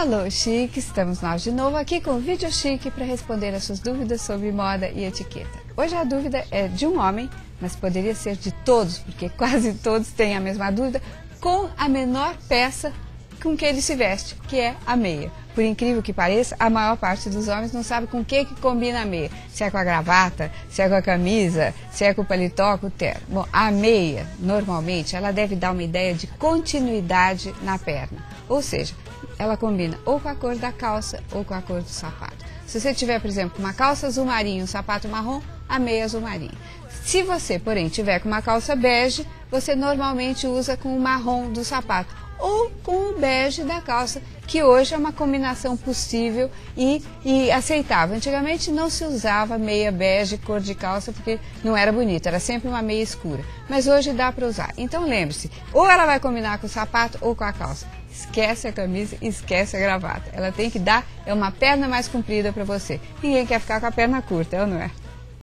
Alô, Chique! Estamos nós de novo aqui com o Vídeo Chique para responder as suas dúvidas sobre moda e etiqueta. Hoje a dúvida é de um homem, mas poderia ser de todos, porque quase todos têm a mesma dúvida, com a menor peça com que ele se veste, que é a meia. Por incrível que pareça, a maior parte dos homens não sabe com o que, que combina a meia. Se é com a gravata, se é com a camisa, se é com o paletó, com o terno. Bom, a meia, normalmente, ela deve dar uma ideia de continuidade na perna. Ou seja, ela combina ou com a cor da calça ou com a cor do sapato. Se você tiver, por exemplo, uma calça azul marinho um sapato marrom, a meia azul marinho. Se você, porém, tiver com uma calça bege, você normalmente usa com o marrom do sapato ou com o bege da calça, que hoje é uma combinação possível e, e, aceitável. Antigamente não se usava meia bege cor de calça porque não era bonita, era sempre uma meia escura. Mas hoje dá para usar. Então lembre-se, ou ela vai combinar com o sapato ou com a calça. Esquece a camisa, esquece a gravata. Ela tem que dar é uma perna mais comprida para você. Ninguém quer ficar com a perna curta, não é?